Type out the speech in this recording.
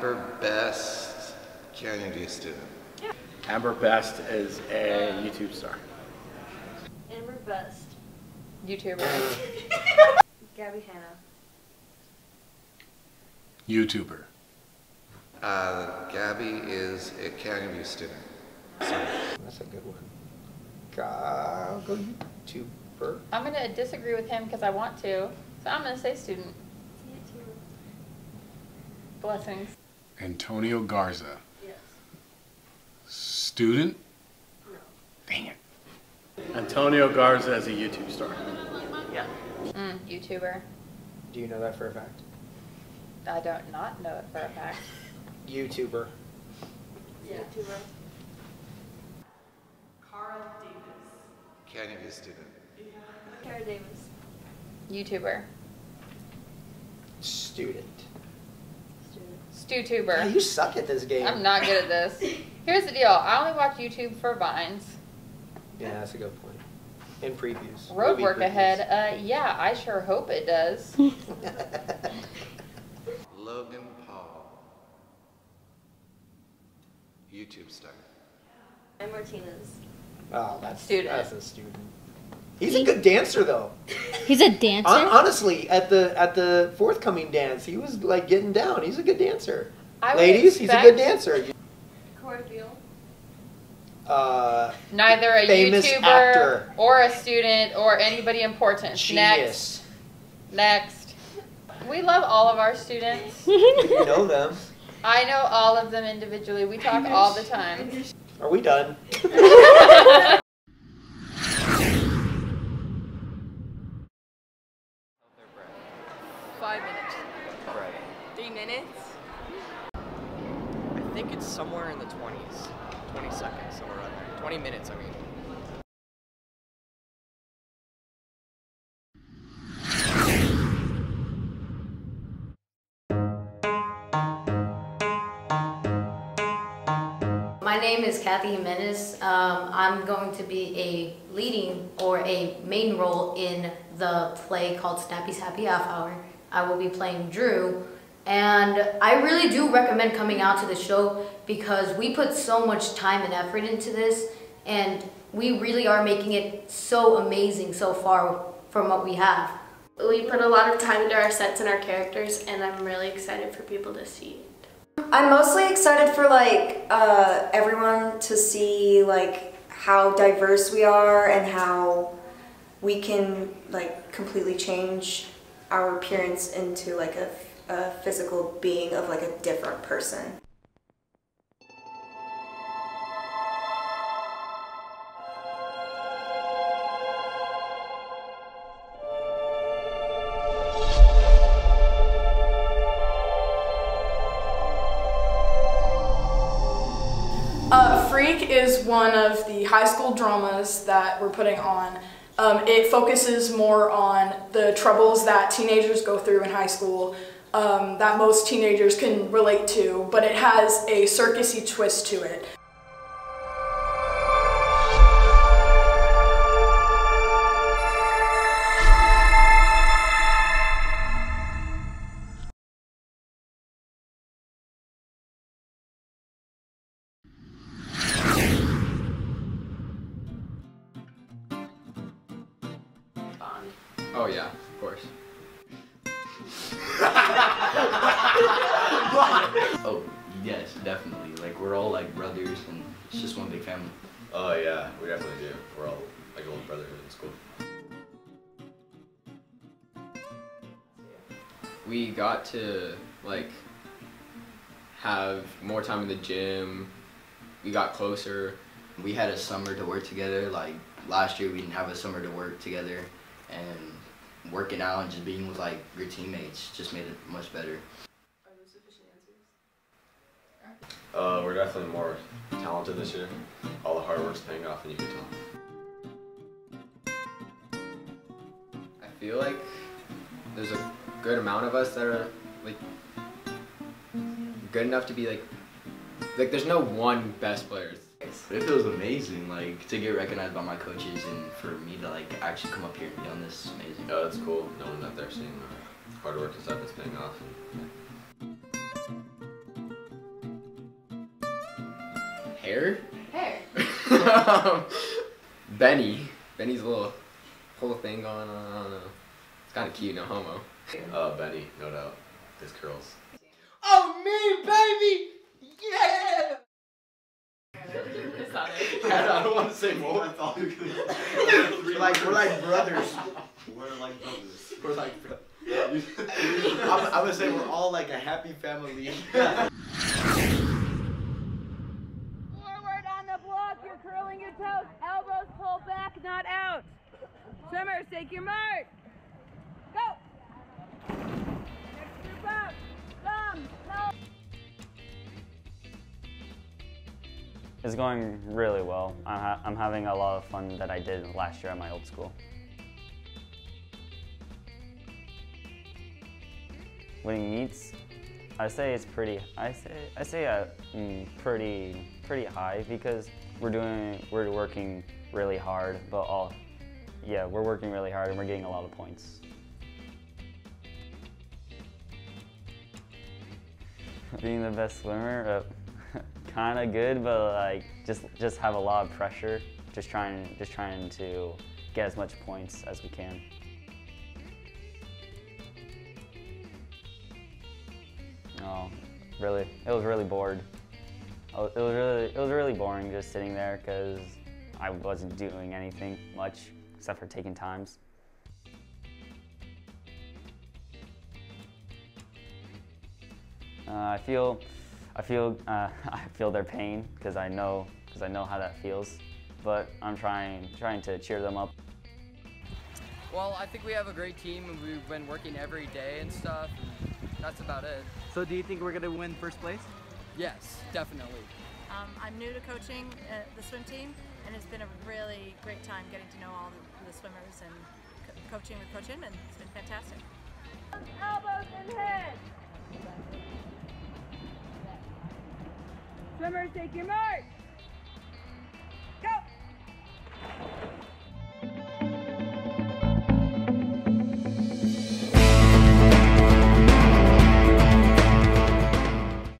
Amber Best, Canyon View student. Amber Best is a YouTube star. Amber Best. YouTuber. Gabby Hanna. YouTuber. Uh, Gabby is a Canyon View student. That's a good one. I'll go YouTuber. I'm gonna disagree with him because I want to, so I'm gonna say student. Blessings. Antonio Garza. Yes. Student? Dang it. Antonio Garza is a YouTube star. Yeah. Mm, YouTuber. Do you know that for a fact? I don't not know it for a fact. YouTuber. Yeah. YouTuber. Canyon View student. Kara Davis. YouTuber. Student. Student. Yeah, you suck at this game. I'm not good at this. Here's the deal. I only watch YouTube for vines. Yeah, that's a good point. And previews. Road Movie work previews. ahead. Uh, yeah, I sure hope it does. Logan Paul. YouTube star. And Martinez. oh, that's Student. That's a student. He's a good dancer though. He's a dancer. Hon- honestly, at the at the forthcoming dance, he was like getting down. He's a good dancer. I would Ladies, he's a good dancer. Corey Beal. Uh, Neither a Famous YouTuber actor. or a student or anybody important. Next. Next. We love all of our students. You know them. I know all of them individually. We talk all the time. Are we done? Three minutes? I think it's somewhere in the 20s. 20 seconds, somewhere around there. 20 minutes, I mean. My name is Kathy Jimenez. Um, I'm going to be a leading or a main role in the play called Snappy's Happy Half Hour. I will be playing Drew. And I really do recommend coming out to the show because we put so much time and effort into this and we really are making it so amazing so far from what we have. We put a lot of time into our sets and our characters, and I'm really excited for people to see it. I'm mostly excited for like uh, everyone to see like how diverse we are and how we can like completely change our appearance into like a, a physical being of like a different person. Uh, Freak is one of the high school dramas that we're putting on. Um, it focuses more on the troubles that teenagers go through in high school um, that most teenagers can relate to, but it has a circusy twist to it. Oh, yeah, of course. Oh, yes, definitely. Like, we're all like brothers and it's just one big family. Oh yeah, we definitely do. We're all like old brotherhood in school. We got to, like, have more time in the gym. We got closer. We had a summer to work together. Like, last year we didn't have a summer to work together. And working out and just being with like your teammates just made it much better. Are there sufficient answers? Uh, we're definitely more talented this year. All the hard work's paying off, and you can tell. I feel like there's a good amount of us that are, like, good enough to be, like, like, there's no one best player. But it feels amazing, like to get recognized by my coaches and for me to like actually come up here and be on this is amazing. Yeah, that's cool. Knowing that they're seeing our hard work and stuff is paying off. Hair? Hair. Benny. Benny's little whole thing going on. I don't know. It's kind of cute, no homo. Uh, Benny, no doubt. His curls. Oh, me, baby! Yeah! I don't want to say more. That's all you can We're like, we're like brothers. We're like brothers. We're like, I'm, I'm, I'm gonna say we're all like a happy family. Forward on the block, you're curling your toes. Elbows pull back, not out. Swimmers, take your mark. It's going really well. I'm, ha- I'm having a lot of fun that I did last year at my old school. Winning meets, I say it's pretty. I say I say uh, mm, pretty pretty high because we're doing we're working really hard, but all yeah we're working really hard and we're getting a lot of points. Being the best swimmer, uh, kind of good, but like just just have a lot of pressure. Just trying just trying to get as much points as we can. Oh, really? It was really bored. It was really it was really boring just sitting there because I wasn't doing anything much except for taking times. Uh, I feel, I feel, uh, I feel their pain because I know, because I know how that feels. But I'm trying, trying to cheer them up. Well, I think we have a great team and we've been working every day and stuff. And that's about it. So do you think we're gonna win first place? Yes, definitely. Um, I'm new to coaching uh, the swim team, and it's been a really great time getting to know all the, the swimmers and co- coaching with Coach Inman. It's been fantastic. Elbows and head. Swimmers, take your mark.